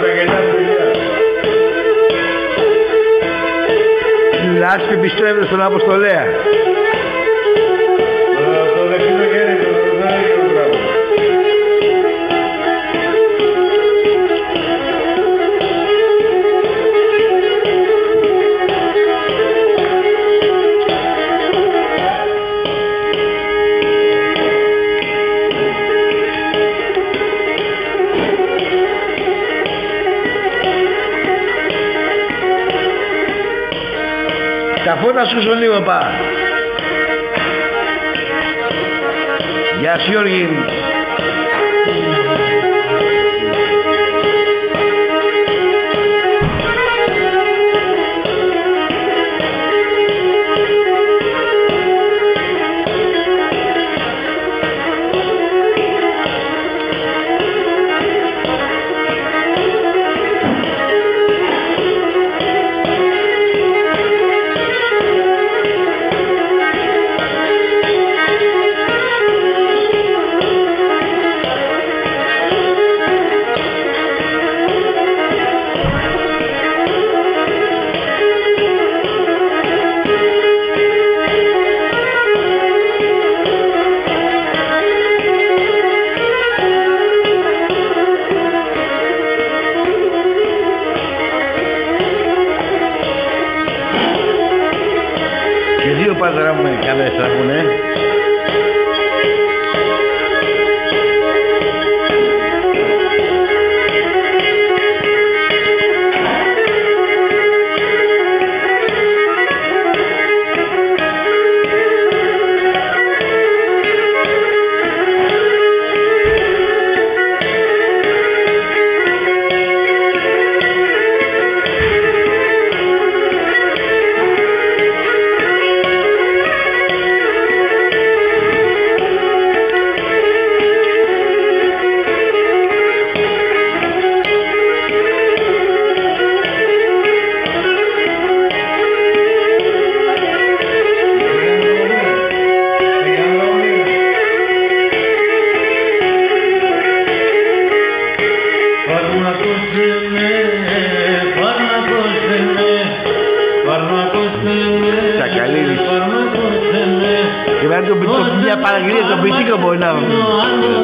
τα γελιά του Λάσπη πιστεύω στον Αποστολέα. Τα φώτα σου στο λίγο πά. Γεια σου Γιώργη. Δύο πάντρα Και μετά το, το, μια παραγγελία το πιτίκο μπορεί να Το άλλο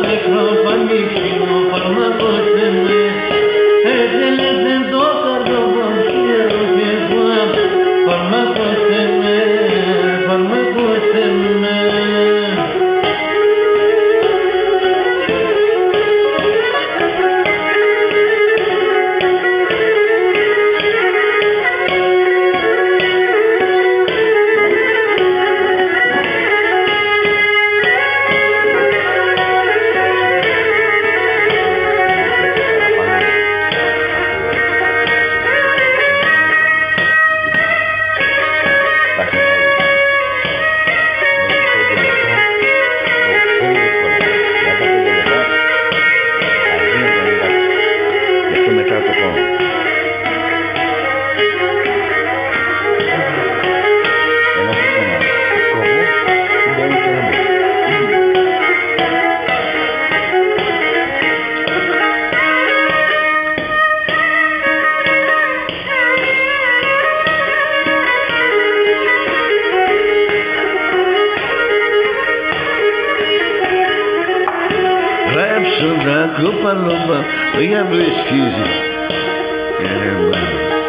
Ράψοντα κοπαλόμπα, το για βρίσκίζει.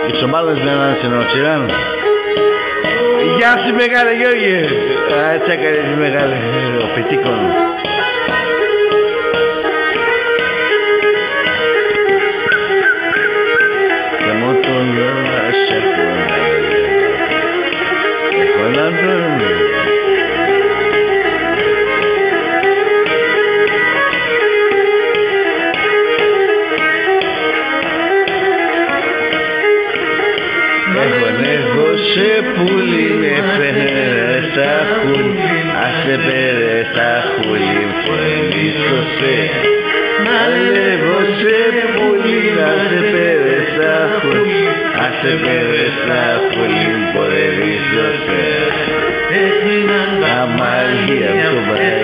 Και στο μάλλον με έναν συνοξηράν. Γεια σου μεγάλε Γιώργη. Α, έτσι έκανες μεγάλε, ο πετίκον. se pereza Julián fue mi José. Madre José pulida se pereza Julián, hace pereza Julián poder mi José. Es mi mamá, magia, tu madre.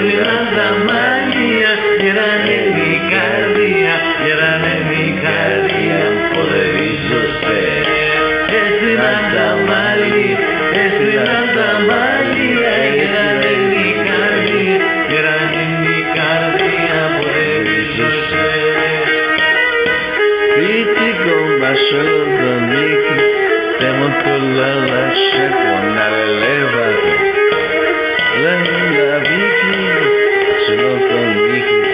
pull out that shit one night con Vicky,